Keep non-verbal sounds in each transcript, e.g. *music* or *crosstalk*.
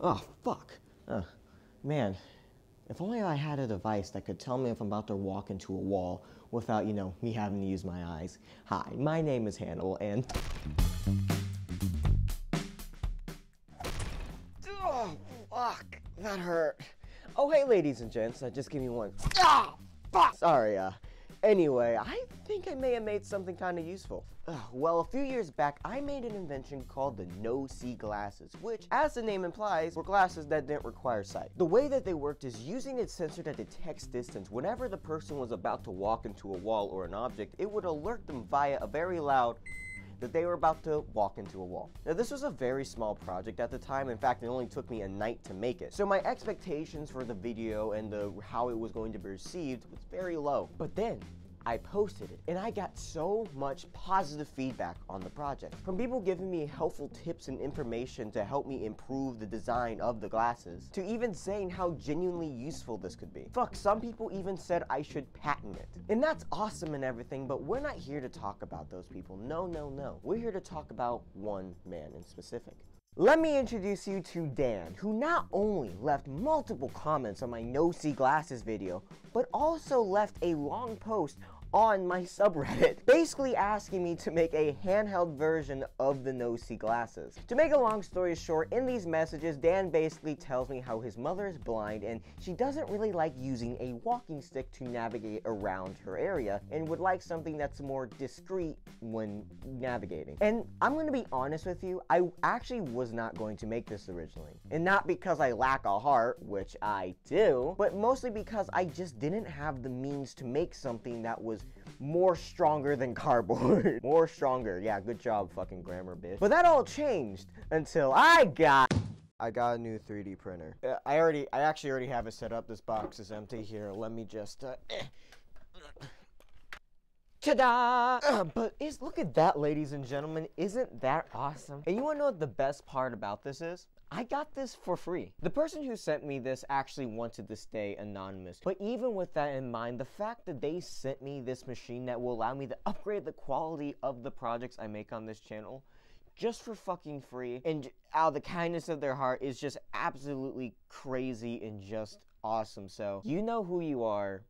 oh, fuck. Man, if only I had a device that could tell me if I'm about to walk into a wall without, you know, me having to use my eyes. Hi, my name is Hannibal, and... Oh, fuck. That hurt. Oh, hey, ladies and gents. Uh, just give me one. Ah, fuck. Sorry, uh, Anyway, I think I may have made something kind of useful. Ugh, well, a few years back, I made an invention called the no-see glasses, which, as the name implies, were glasses that didn't require sight. The way that they worked is using a sensor that detects distance. Whenever the person was about to walk into a wall or an object, it would alert them via a very loud that they were about to walk into a wall. Now this was a very small project at the time, in fact it only took me a night to make it. So my expectations for the video and the, how it was going to be received was very low. But then, I posted it and I got so much positive feedback on the project. From people giving me helpful tips and information to help me improve the design of the glasses, to even saying how genuinely useful this could be. Fuck, some people even said I should patent it. And that's awesome and everything, but we're not here to talk about those people. No, no, no. We're here to talk about one man in specific. Let me introduce you to Dan, who not only left multiple comments on my no-see glasses video, but also left a long post on my subreddit, *laughs* basically asking me to make a handheld version of the no-see glasses. To make a long story short, in these messages, Dan basically tells me how his mother is blind and she doesn't really like using a walking stick to navigate around her area and would like something that's more discreet when navigating. And I'm gonna be honest with you, I actually was not going to make this originally. And not because I lack a heart, which I do, but mostly because I just didn't have the means to make something that was more stronger than cardboard. *laughs* more stronger. Yeah, good job, fucking grammar bitch. But that all changed until I got I got a new 3D printer. Uh, I already, I actually already have it set up. This box is empty here. Let me just, uh, eh. Ta-da! Uh, but is look at that, ladies and gentlemen. Isn't that awesome? And you wanna know what the best part about this is? I got this for free. The person who sent me this actually wanted to stay anonymous. But even with that in mind, the fact that they sent me this machine that will allow me to upgrade the quality of the projects I make on this channel just for fucking free and out of the kindness of their heart is just absolutely crazy and just awesome. So, you know who you are.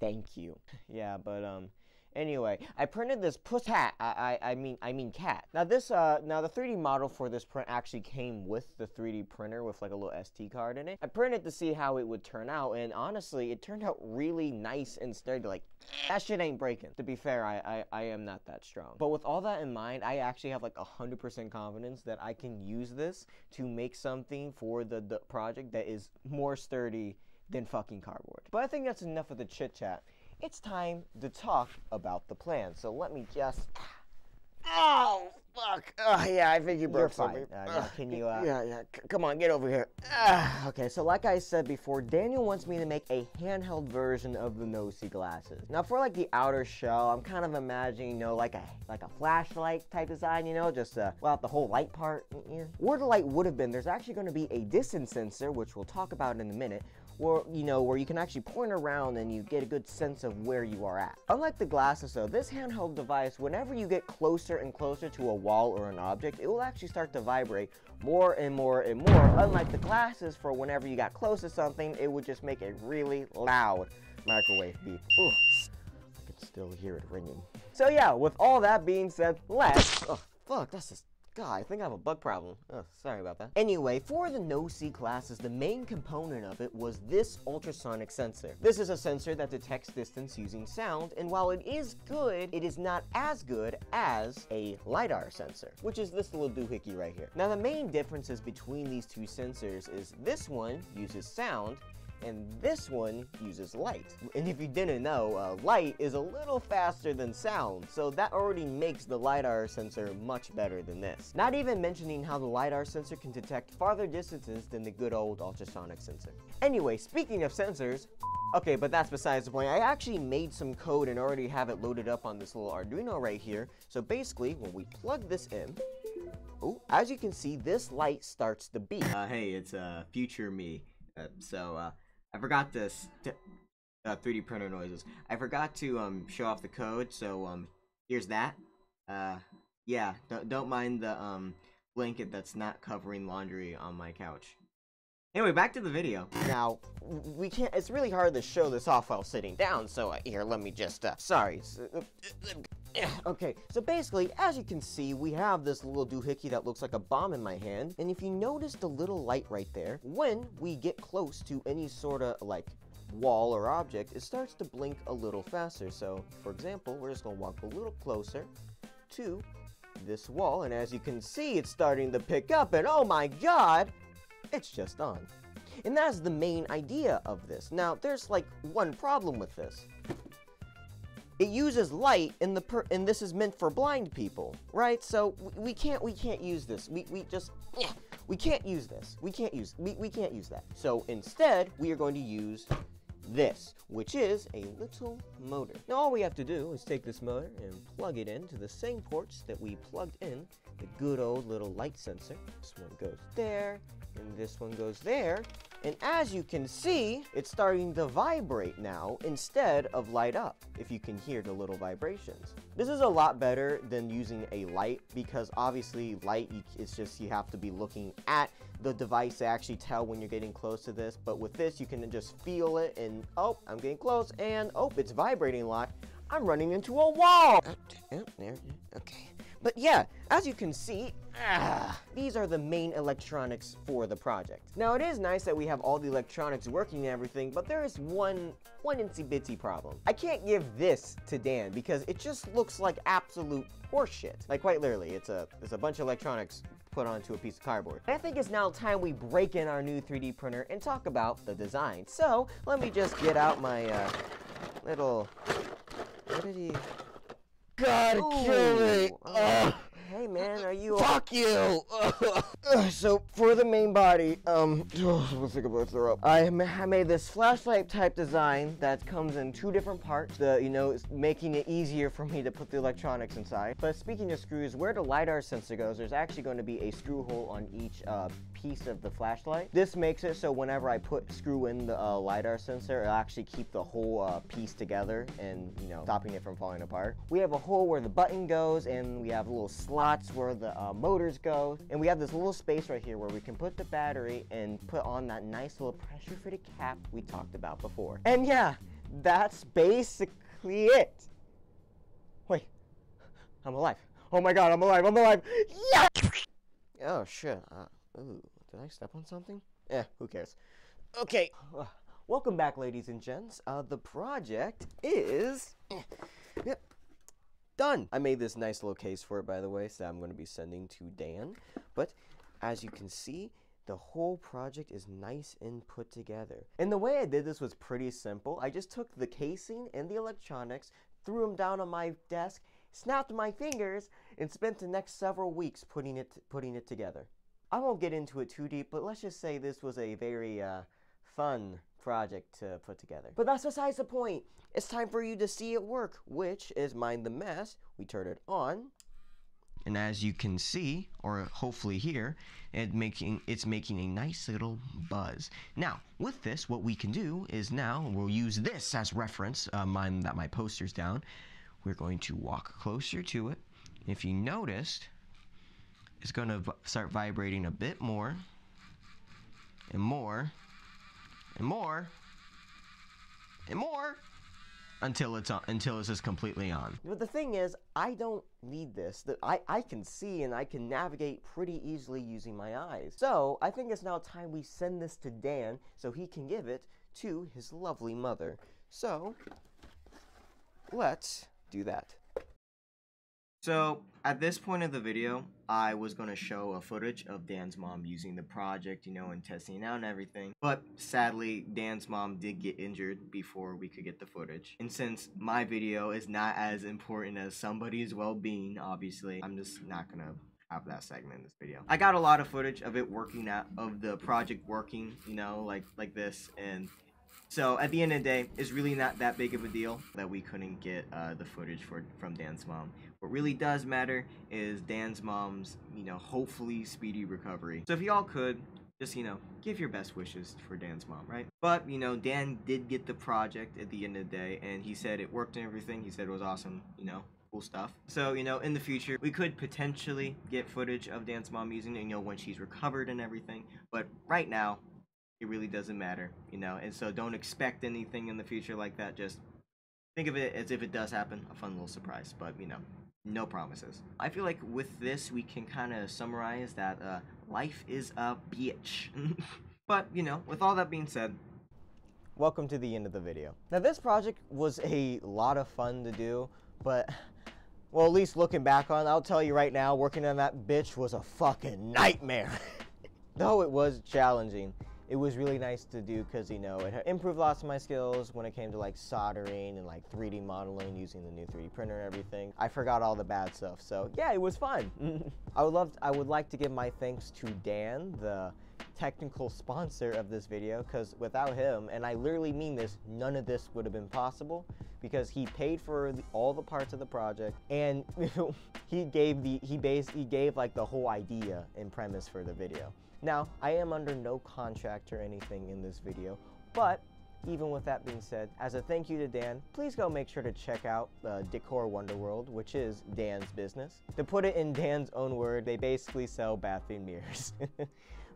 Thank you. *laughs* yeah, but um Anyway, I printed this puss hat. I, I, I mean I mean cat. Now this uh now the 3D model for this print actually came with the 3D printer with like a little SD card in it. I printed to see how it would turn out, and honestly, it turned out really nice and sturdy. Like that shit ain't breaking. To be fair, I, I I am not that strong. But with all that in mind, I actually have like a hundred percent confidence that I can use this to make something for the, the project that is more sturdy than fucking cardboard. But I think that's enough of the chit chat it's time to talk about the plan. So let me just. Oh, fuck. Oh, yeah, I think you broke something. Uh, can you, uh... Yeah, yeah. C come on, get over here. Uh, *sighs* okay, so like I said before, Daniel wants me to make a handheld version of the no-see glasses. Now, for like the outer shell, I'm kind of imagining, you know, like a like a flashlight type design, you know, just uh, well, the whole light part. Where the light would have been, there's actually going to be a distance sensor, which we'll talk about in a minute, where you know where you can actually point around and you get a good sense of where you are at. Unlike the glasses though, this handheld device, whenever you get closer and closer to a wall or an object, it will actually start to vibrate more and more and more. Unlike the glasses, for whenever you got close to something, it would just make a really loud microwave beep. Ooh, I can still hear it ringing. So yeah, with all that being said, let's... Oh, fuck, that's just God, I think I have a bug problem. Oh, sorry about that. Anyway, for the no-see glasses, the main component of it was this ultrasonic sensor. This is a sensor that detects distance using sound, and while it is good, it is not as good as a LiDAR sensor, which is this little doohickey right here. Now, the main differences between these two sensors is this one uses sound, and this one uses light. And if you didn't know, uh, light is a little faster than sound, so that already makes the LiDAR sensor much better than this. Not even mentioning how the LiDAR sensor can detect farther distances than the good old ultrasonic sensor. Anyway, speaking of sensors, Okay, but that's besides the point. I actually made some code and already have it loaded up on this little Arduino right here. So basically, when we plug this in, oh, as you can see, this light starts to beep. Uh, hey, it's uh, future me. Uh, so uh, I forgot to uh, 3D printer noises. I forgot to um show off the code, so um here's that. Uh yeah, don't don't mind the um blanket that's not covering laundry on my couch. Anyway, back to the video. Now, we can't, it's really hard to show this off while sitting down, so uh, here, let me just, uh, sorry. *coughs* Okay, so basically, as you can see, we have this little doohickey that looks like a bomb in my hand, and if you notice the little light right there, when we get close to any sort of, like, wall or object, it starts to blink a little faster. So, for example, we're just gonna walk a little closer to this wall, and as you can see, it's starting to pick up, and oh my god, it's just on. And that's the main idea of this. Now, there's like one problem with this. It uses light, and the per and this is meant for blind people, right? So we can't we can't use this. We we just yeah, we can't use this. We can't use we, we can't use that. So instead, we are going to use this, which is a little motor. Now all we have to do is take this motor and plug it into the same ports that we plugged in the good old little light sensor. This one goes there, and this one goes there. And as you can see, it's starting to vibrate now instead of light up, if you can hear the little vibrations. This is a lot better than using a light because obviously light, it's just you have to be looking at the device to actually tell when you're getting close to this. But with this, you can just feel it and, oh, I'm getting close and, oh, it's vibrating a lot. I'm running into a wall. Oh, oh there, okay. But yeah, as you can see, ah, these are the main electronics for the project. Now it is nice that we have all the electronics working and everything, but there is one, one itsy bitsy problem. I can't give this to Dan because it just looks like absolute horseshit. Like quite literally, it's a, it's a bunch of electronics put onto a piece of cardboard. I think it's now time we break in our new 3D printer and talk about the design. So let me just get out my uh, little, what did he, God, kill me. Uh, hey man, are you? Fuck you. so for the main body, um, oh, think about throw up. I, I made this flashlight type design that comes in two different parts. The you know, making it easier for me to put the electronics inside. But speaking of screws, where the lidar sensor goes, there's actually going to be a screw hole on each uh, piece of the flashlight. This makes it so whenever I put screw in the uh, LiDAR sensor, it'll actually keep the whole uh, piece together and, you know, stopping it from falling apart. We have a hole where the button goes and we have a little slots where the uh, motors go. And we have this little space right here where we can put the battery and put on that nice little pressure fitted cap we talked about before. And yeah, that's basically it. Wait, I'm alive. Oh my god, I'm alive, I'm alive. Yeah! Oh shit. Uh, ooh. Did I step on something? Eh, who cares? Okay, uh, welcome back, ladies and gents. Uh, the project is *clears throat* yep, done. I made this nice little case for it, by the way, so I'm going to be sending to Dan. But as you can see, the whole project is nice and put together. And the way I did this was pretty simple. I just took the casing and the electronics, threw them down on my desk, snapped my fingers, and spent the next several weeks putting it putting it together. I won't get into it too deep, but let's just say this was a very uh, fun project to put together. But that's besides the point. It's time for you to see it work, which is Mind the Mess. We turn it on. And as you can see, or hopefully hear, it making it's making a nice little buzz. Now, with this, what we can do is now we'll use this as reference. Uh, mind that my poster's down. We're going to walk closer to it. If you noticed, it's going to start vibrating a bit more and more and more and more until it's on until it's just completely on. But the thing is, I don't need this. I, I can see and I can navigate pretty easily using my eyes. So I think it's now time we send this to Dan so he can give it to his lovely mother. So let's do that. So at this point of the video, I was going to show a footage of Dan's mom using the project, you know, and testing it out and everything. But sadly, Dan's mom did get injured before we could get the footage. And since my video is not as important as somebody's well-being, obviously, I'm just not going to have that segment in this video. I got a lot of footage of it working out, of the project working, you know, like like this, and so at the end of the day, it's really not that big of a deal that we couldn't get uh, the footage for from Dan's mom. What really does matter is Dan's mom's, you know, hopefully speedy recovery. So if y'all could, just, you know, give your best wishes for Dan's mom, right? But, you know, Dan did get the project at the end of the day, and he said it worked and everything. He said it was awesome, you know. cool stuff. So, you know, in the future, we could potentially get footage of Dan's mom using it, you know, when she's recovered and everything. But right now, it really doesn't matter, you know, and so don't expect anything in the future like that. Just think of it as if it does happen, a fun little surprise, but, you know, no promises. I feel like with this, we can kind of summarize that uh, life is a bitch. *laughs* but, you know, with all that being said, welcome to the end of the video. Now, this project was a lot of fun to do, but, *laughs* well, at least looking back on, I'll tell you right now, working on that bitch was a fucking nightmare. *laughs* Though it was challenging, it was really nice to do because, you know, it improved lots of my skills when it came to like soldering and like 3D modeling using the new 3D printer and everything. I forgot all the bad stuff. So yeah, it was fun. *laughs* I would love, I would like to give my thanks to Dan, the technical sponsor of this video because without him, and I literally mean this, none of this would have been possible because he paid for the, all the parts of the project and *laughs* he gave the he he gave like the whole idea and premise for the video. Now, I am under no contract or anything in this video, but even with that being said, as a thank you to Dan, please go make sure to check out uh, Decor Wonderland, which is Dan's business. To put it in Dan's own word, they basically sell bathroom mirrors. *laughs*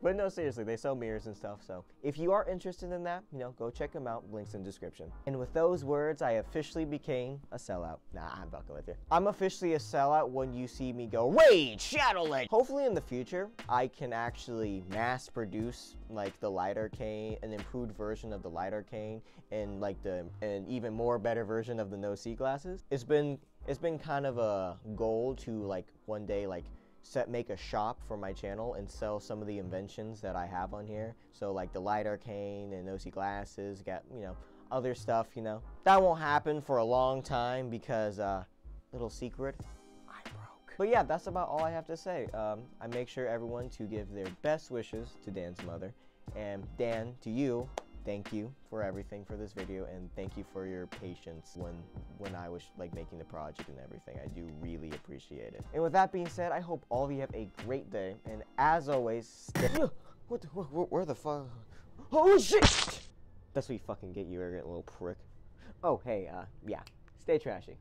But no, seriously, they sell mirrors and stuff. So if you are interested in that, you know, go check them out. Links in description. And with those words, I officially became a sellout. Nah, I'm fucking with you. I'm officially a sellout when you see me go Raid Shadow Legends. Hopefully in the future, I can actually mass produce like the LiDAR cane, an improved version of the LiDAR cane, and like the an even more better version of the no see glasses. It's been it's been kind of a goal to like one day like set make a shop for my channel and sell some of the inventions that I have on here. So like the LiDAR cane and OC glasses, got you know other stuff. You know that won't happen for a long time because uh, little secret. But yeah, that's about all I have to say. Um, I make sure everyone to give their best wishes to Dan's mother, and Dan to you thank you for everything for this video and thank you for your patience when when I was like making the project and everything. I do really appreciate it. And with that being said, I hope all of you have a great day. And as always, stay. *gasps* What? The, where the fuck? Oh shit! That's what you fucking get, you arrogant little prick. Oh hey, uh, yeah. Stay trashy.